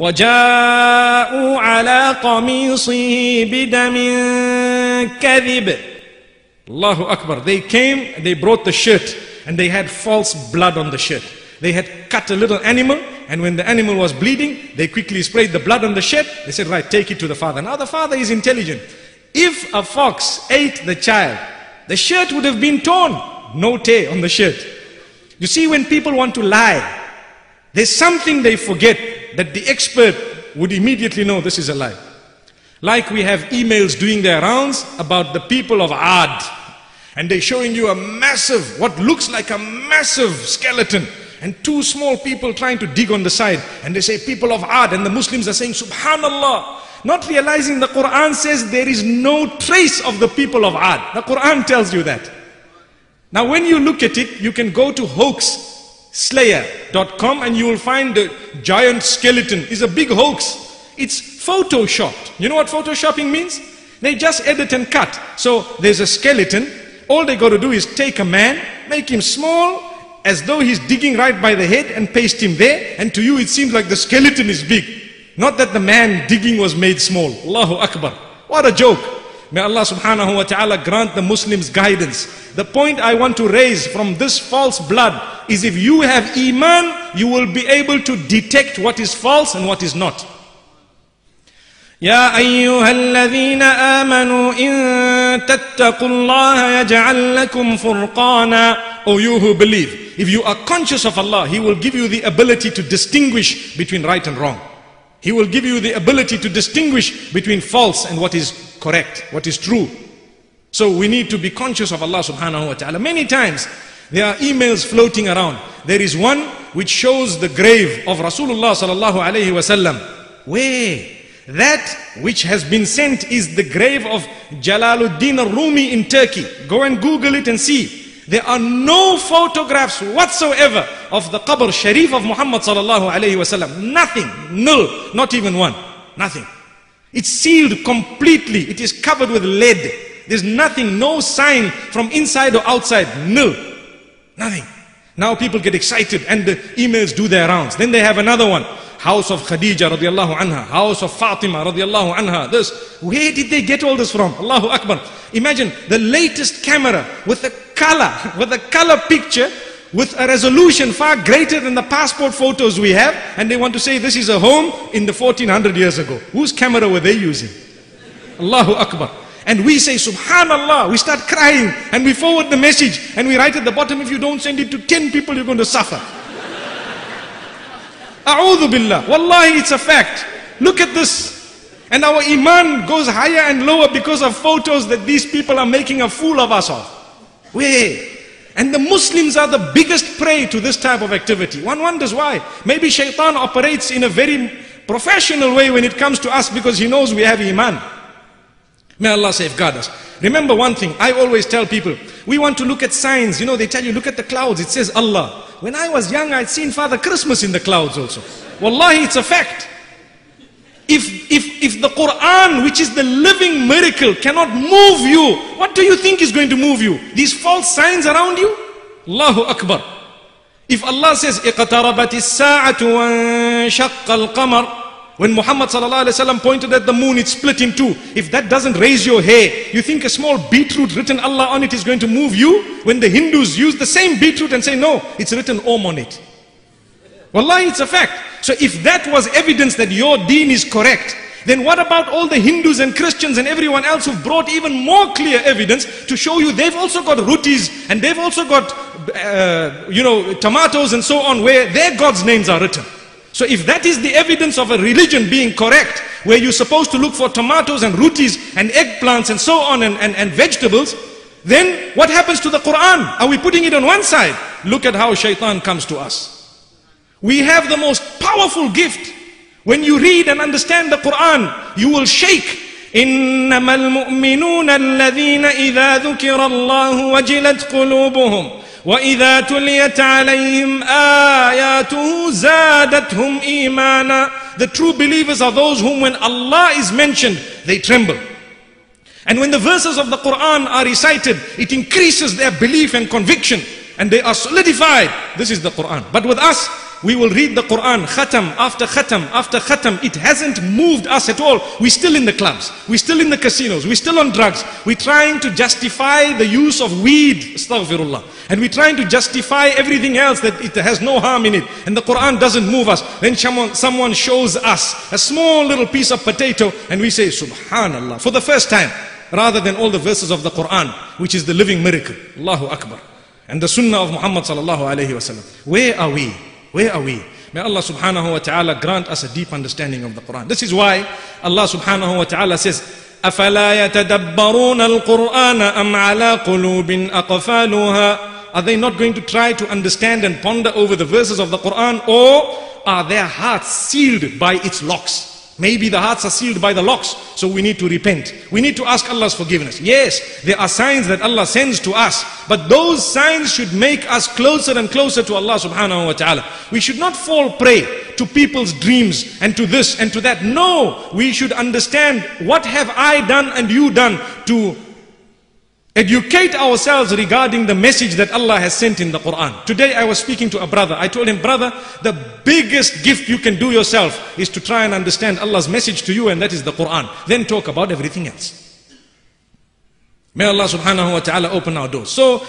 وجاءوا على قميصه بدم كذب Allahu Akbar. They came, they brought the shirt, and they had false blood on the shirt. They had cut a little animal, and when the animal was bleeding, they quickly sprayed the blood on the shirt. They said, Right, take it to the father. Now the father is intelligent. If a fox ate the child, the shirt would have been torn. No tear on the shirt. You see, when people want to lie, there's something they forget that the expert would immediately know this is a lie. Like we have emails doing their rounds about the people of Ad. And they're showing you a massive, what looks like a massive skeleton. And two small people trying to dig on the side. And they say, people of Ad. And the Muslims are saying, Subhanallah. Not realizing the Quran says there is no trace of the people of Ad. The Quran tells you that. Now when you look at it, you can go to hoaxslayer.com and you will find the giant skeleton is a big hoax. It's photoshopped. You know what photoshopping means? They just edit and cut. So there's a skeleton. All they got to do is take a man, make him small, as though he's digging right by the head and paste him there. And to you it seems like the skeleton is big. Not that the man digging was made small. Allahu Akbar. What a joke. May Allah subhanahu wa ta'ala grant the Muslims guidance. The point I want to raise from this false blood is if you have iman, you will be able to detect what is false and what is not. يا أيها الذين آمنوا إن تتقوا الله يجعل لكم فرقانا O you who believe, if you are conscious of Allah, He will give you the ability to distinguish between right and wrong. He will give you the ability to distinguish between false and what is correct, what is true. So we need to be conscious of Allah subhanahu wa ta'ala. Many times there are emails floating around. There is one which shows the grave of Rasulullah sallallahu alayhi wasallam. Where? That which has been sent is the grave of Jalaluddin al-Rumi in Turkey. Go and Google it and see. There are no photographs whatsoever of the qabr sharif of Muhammad sallallahu alayhi wasallam. Nothing, nil, not even one, nothing. It's sealed completely. It is covered with lead. There's nothing, no sign from inside or outside, No, nothing. Now people get excited and the emails do their rounds. Then they have another one. House of Khadija radiallahu anha, house of Fatima radiallahu anha, this. Where did they get all this from? Allahu Akbar. Imagine the latest camera with a color, with a color picture, with a resolution far greater than the passport photos we have, and they want to say this is a home in the 1400 years ago. Whose camera were they using? Allahu Akbar. And we say, Subhanallah, we start crying, and we forward the message, and we write at the bottom, if you don't send it to 10 people, you're going to suffer. A'udhu billah. Wallahi, it's a fact. Look at this. And our iman goes higher and lower because of photos that these people are making a fool of us of. Where? And the Muslims are the biggest prey to this type of activity. One wonders why. Maybe shaitan operates in a very professional way when it comes to us because he knows we have iman. May Allah safeguard us. Remember one thing, I always tell people, we want to look at signs. You know, they tell you, look at the clouds, it says Allah. When I was young, I'd seen Father Christmas in the clouds also. Wallahi, it's a fact. If, if, if the Quran, which is the living miracle, cannot move you, what do you think is going to move you? These false signs around you? Allahu Akbar. If Allah says, اقتربت الساعة وانشق القمر when Muhammad pointed at the moon, it split in two. If that doesn't raise your hair, you think a small beetroot written Allah on it is going to move you? When the Hindus use the same beetroot and say, no, it's written Om on it. Wallahi, it's a fact. So if that was evidence that your deen is correct, then what about all the Hindus and Christians and everyone else who've brought even more clear evidence to show you they've also got rotis and they've also got, uh, you know, tomatoes and so on where their God's names are written. So if that is the evidence of a religion being correct, where you're supposed to look for tomatoes and rotis and eggplants and so on and, and, and vegetables, then what happens to the Quran? Are we putting it on one side? Look at how shaitan comes to us. We have the most powerful gift. When you read and understand the Quran, you will shake. إنما المؤمنون الذين إذا ذكر الله وجلت قلوبهم وإذا تليت عليهم آياته زادتهم إيمانا The true believers are those whom when Allah is mentioned, they tremble. And when the verses of the Quran are recited, it increases their belief and conviction. And they are solidified. This is the Quran. But with us, we will read the Quran, khatam after khatam after khatam. It hasn't moved us at all. We're still in the clubs. We're still in the casinos. We're still on drugs. We're trying to justify the use of weed, astaghfirullah. And we're trying to justify everything else that it has no harm in it. And the Quran doesn't move us. Then someone, someone shows us a small little piece of potato and we say, subhanallah, for the first time. Rather than all the verses of the Quran, which is the living miracle. Allahu Akbar. And the sunnah of Muhammad sallallahu alayhi wasallam. Where are we? Where are we? May Allah subhanahu wa ta'ala grant us a deep understanding of the Quran. This is why Allah subhanahu wa ta'ala says, أَفَلَا يَتَدَبَّرُونَ الْقُرْآنَ أَمْ عَلَى قُلُوبٍ أَقْفَالُهَا Are they not going to try to understand and ponder over the verses of the Quran or are their hearts sealed by its locks? Maybe the hearts are sealed by the locks, so we need to repent. We need to ask Allah's forgiveness. Yes, there are signs that Allah sends to us, but those signs should make us closer and closer to Allah subhanahu wa ta'ala. We should not fall prey to people's dreams and to this and to that. No, we should understand what have I done and you done to Educate ourselves regarding the message that Allah has sent in the Quran. Today I was speaking to a brother. I told him, brother, the biggest gift you can do yourself is to try and understand Allah's message to you and that is the Quran. Then talk about everything else. May Allah subhanahu wa ta'ala open our doors. So